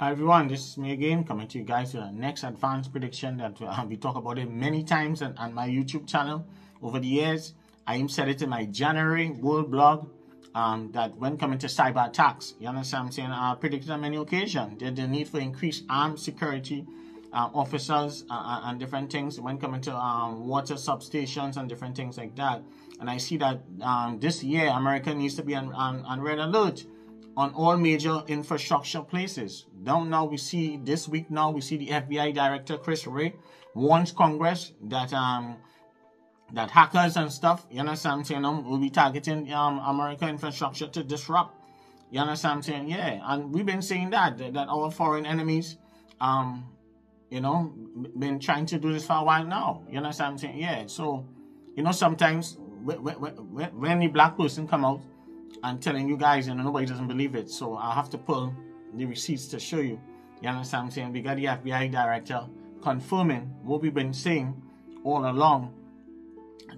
Hi everyone, this is me again coming to you guys with the next advanced prediction that uh, we talk about it many times on, on, my YouTube channel over the years. I said it in my January world blog um, that when coming to cyber attacks, you understand I'm saying, I predicted on many occasions that the need for increased armed security uh, officers uh, uh, and different things when coming to um, water substations and different things like that. And I see that um, this year America needs to be on, on, on red alert on all major infrastructure places. Now, now we see this week now we see the FBI director Chris Wray warns Congress that um that hackers and stuff, you understand I'm saying, um, will be targeting um American infrastructure to disrupt. You understand I'm saying? Yeah. And we've been saying that that, that our foreign enemies um you know been trying to do this for a while now. You understand I'm saying? Yeah. So, you know, sometimes when, when, when the black person come out I'm telling you guys, and nobody doesn't believe it. So I'll have to pull the receipts to show you. You understand what I'm saying? We got the FBI director confirming what we've been saying all along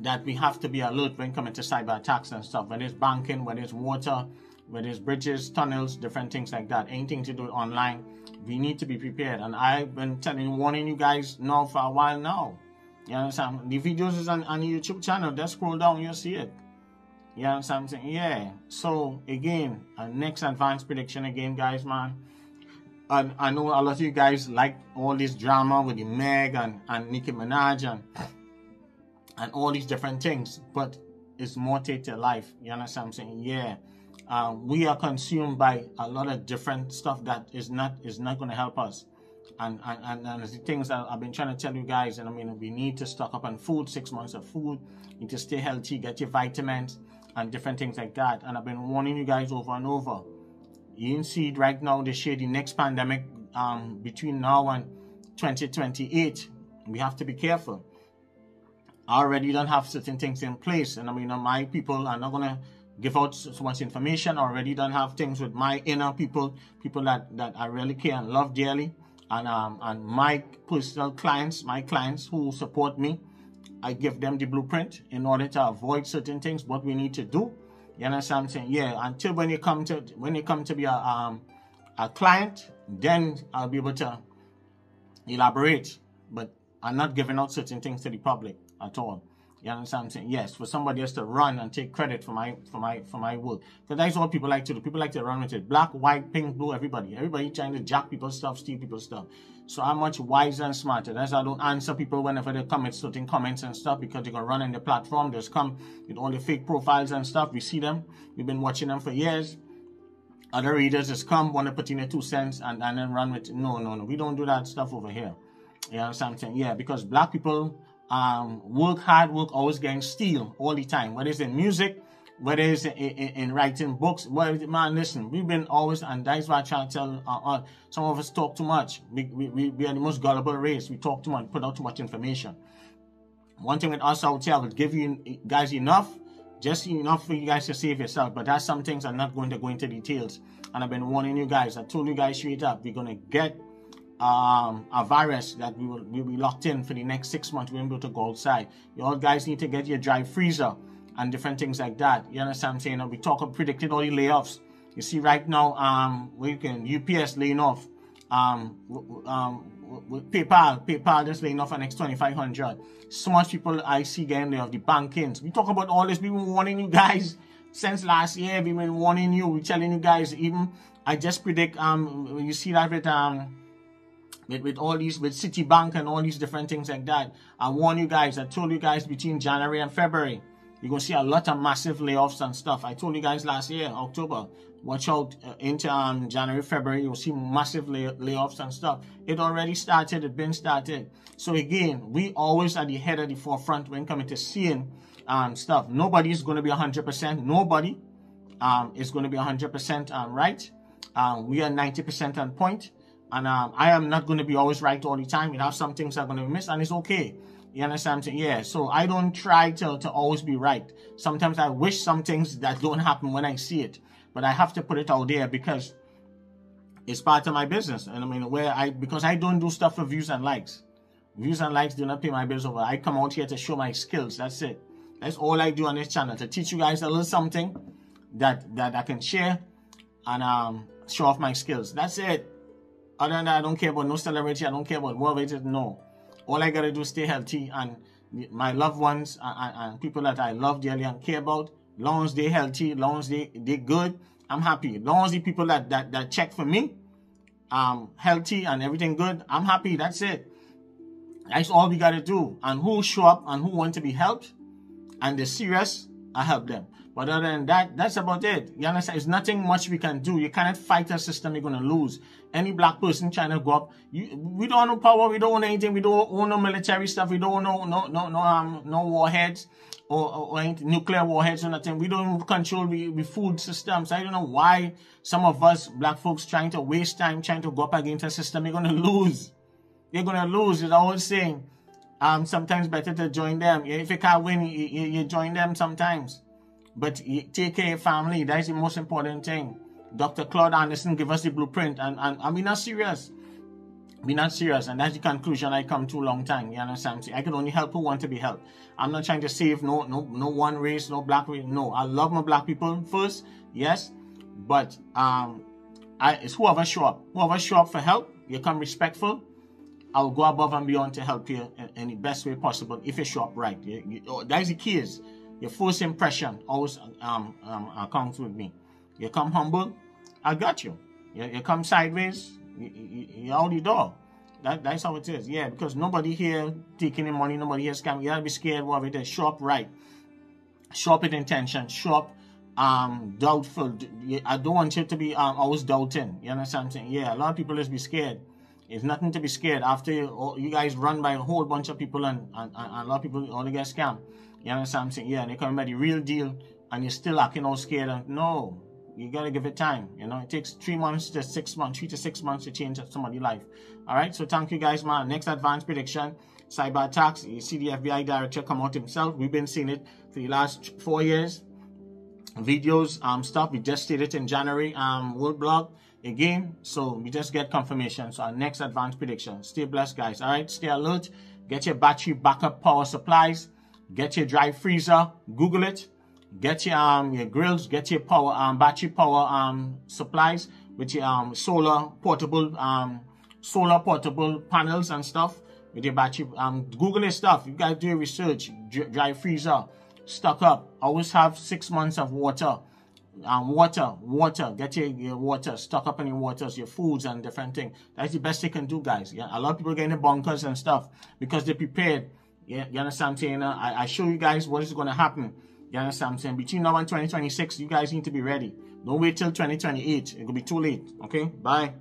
that we have to be alert when coming to cyber attacks and stuff. Whether it's banking, whether it's water, whether it's bridges, tunnels, different things like that. Anything to do online, we need to be prepared. And I've been telling, warning you guys now for a while now. You understand? The videos is on, on the YouTube channel. Just scroll down, you'll see it. You know what I'm saying? Yeah. So again, a next advanced prediction again, guys, man. And I know a lot of you guys like all this drama with the Meg and, and Nicki Minaj and and all these different things, but it's more to life. You understand what I'm saying? Yeah. Um, we are consumed by a lot of different stuff that is not is not going to help us. And, and, and, and the things that I've been trying to tell you guys, and I mean, we need to stock up on food, six months of food, you need to stay healthy, get your vitamins, and different things like that. And I've been warning you guys over and over. You can see it right now, they share the next pandemic um, between now and 2028. We have to be careful. I already don't have certain things in place. And I mean, my people are not going to give out so much information. I already don't have things with my inner people, people that, that I really care and love dearly. And, um, and my personal clients, my clients who support me, I give them the blueprint in order to avoid certain things, what we need to do. You understand I'm saying? Yeah, until when you come to when you come to be a um a client, then I'll be able to elaborate. But I'm not giving out certain things to the public at all. You understand what I'm saying? Yes, for somebody else to run and take credit for my for my for my work. Because that's what people like to do. People like to run with it. Black, white, pink, blue, everybody. Everybody trying to jack people's stuff, steal people's stuff. So I'm much wiser and smarter. That's why I don't answer people whenever they comment certain comments and stuff because they're gonna run in the platform. They just come with all the fake profiles and stuff. We see them. We've been watching them for years. Other readers just come, want to put in their two cents and, and then run with it. No, no, no. We don't do that stuff over here. You know what I'm saying? Yeah, because black people um, work hard, work always getting steal all the time. Whether it's in music, whether it's in, in, in writing books, whether man, listen, we've been always, and that's why I try to tell uh, uh, some of us talk too much. We, we, we are the most gullible race. We talk too much, put out too much information. One thing with us out here, I would give you guys enough, just enough for you guys to save yourself. But that's some things I'm not going to go into details. And I've been warning you guys. I told you guys straight up, we're gonna get um, a virus that we will we'll be locked in for the next six months. We won't be able to go outside. You all guys need to get your dry freezer and different things like that. You understand what I'm saying? We talk of predicted all the layoffs. You see right now, um, we can UPS laying off. Um, um, PayPal, PayPal just laying off an next 2,500. So much people I see getting laid off. The bankings. We talk about all this. We've been warning you guys since last year. We've been warning you. We're telling you guys. Even I just predict. Um, you see that with um with, with all these with Citibank and all these different things like that. I warn you guys, I told you guys between January and February, you're gonna see a lot of massive layoffs and stuff. I told you guys last year, October, watch out uh, into um, January, February, you'll see massive lay- layoffs and stuff. It already started, it's been started. So again, we always at the head of the forefront when coming to seeing um, stuff. Nobody's gonna be 100%. Nobody um, is gonna be 100% um, right. Um, we are 90% on point. And um, I am not going to be always right all the time. You have some things I'm going to miss, and it's okay. You understand? I'm saying? Yeah. So I don't try to, to always be right. Sometimes I wish some things that don't happen when I see it, but I have to put it out there because it's part of my business. And I mean, where I because I don't do stuff for views and likes. Views and likes do not pay my bills over. I come out here to show my skills. That's it. That's all I do on this channel to teach you guys a little something that that I can share and um, show off my skills. That's it Other than that, I don't care about no celebrity. I don't care about it is. No. All I gotta do is stay healthy and my loved ones and, and, people that I love dearly and care about, long as they healthy, long as they they good, I'm happy. Long as the people that that, that check for me, um, healthy and everything good, I'm happy. That's it. That's all we gotta do. And who show up and who want to be helped and they're serious, I help them. But other than that, that's about it. You understand? There's nothing much we can do. You cannot fight a system you're gonna lose. Any black person trying to go up, you, we don't own no power, we don't own anything, we don't own no military stuff, we don't own no no no no um no warheads or, or, or nuclear warheads or nothing. We don't control the, the food systems. I don't know why some of us black folks trying to waste time trying to go up against a system you're gonna lose. You're gonna lose. It's always saying. Um, sometimes better to join them. If you can't win, you, you, you join them sometimes. But take care family. That is the most important thing. Dr. Claude Anderson give us the blueprint. And, and, and we're not serious. We're not serious. And that's the conclusion I come to a long time. You understand? I can only help who want to be helped. I'm not trying to save no no no one race, no black race. No, I love my black people first. Yes. But um I it's whoever show up. Whoever show up for help, you come respectful. I'll go above and beyond to help you in, in the best way possible if you show up right. You, you, oh, that's the key is your first impression always um, um, uh, comes with me. You come humble, I got you. You, you come sideways, you, out the door. That, that's how it is. Yeah, because nobody here taking the money, nobody here scamming. You gotta be scared of it is. Show up right. Show up with intention. Show up um doubtful. I don't want you to be um always doubting. You understand what I'm saying? Yeah, a lot of people just be scared. It's nothing to be scared. After you, you guys run by a whole bunch of people and, and, and a lot of people only get scammed. You understand what I'm saying? Yeah, and they come by the real deal and you're still acting all scared. no, you gotta give it time. You know, it takes three months to six months, three to six months to change somebody's life. All right, so thank you guys, man. Next advanced prediction cyber attacks. You see the FBI director come out himself. We've been seeing it for the last four years. Videos, um, stuff. We just did it in January, um, World Blog again. So we just get confirmation. So our next advanced prediction. Stay blessed, guys. All right, stay alert. Get your battery backup power supplies. Get your dry freezer. Google it. Get your um your grills. Get your power um battery power um supplies with your um solar portable um solar portable panels and stuff with your battery. Um, Google your stuff. You guys do your research. Dry freezer. Stock up. Always have six months of water. Um, water, water. Get your, your water. Stock up on your waters, your foods and different things. That's the best they can do, guys. Yeah, a lot of people get in the bunkers and stuff because they're prepared. Yeah, you understand saying? I, I show you guys what is going to happen. You understand I'm saying? Between now and 2026, you guys need to be ready. Don't wait till 2028. It will be too late. Okay? Bye.